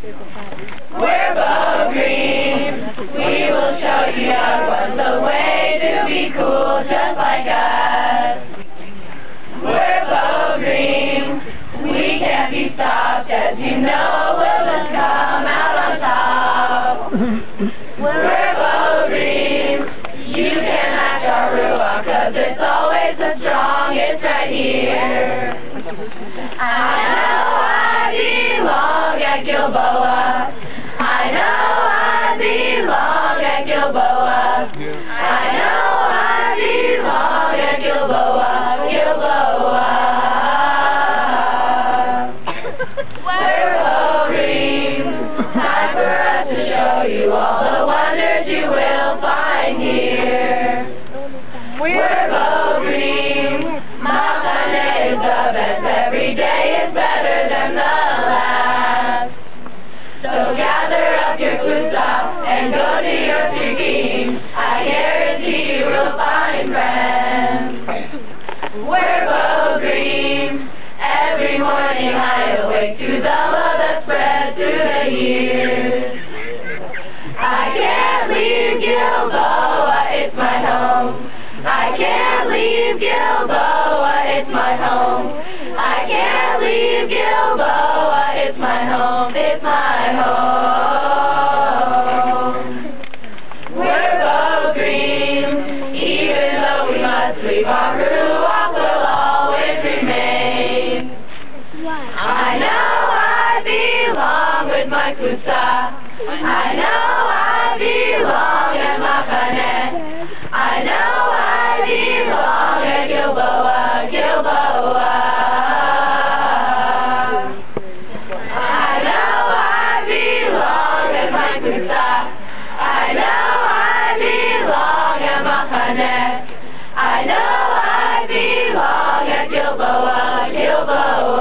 We're Bogrim. We will show you what's the way to be cool just like us. We're Bogrim. We can't be stopped as you know we'll just come out on top. We're Bogrim. You can ask our Ruach cause it's always the strongest right here. You all the wonders you will find here. We're Bogrim. Machane is the best. Every day is better than the last. So gather up your kusa and go to your tzigim. I guarantee you will find friends. We're Bogrim. Every morning I awake to the love that spreads through the years. Gilboa, it's my home. I can't leave Gilboa, it's my home. I can't leave Gilboa, it's my home, it's my home. We're Bogrim, even though we must leave our Ruach will always remain. I know I belong with my kusa. I know I belong at Gilboa, Gilboa.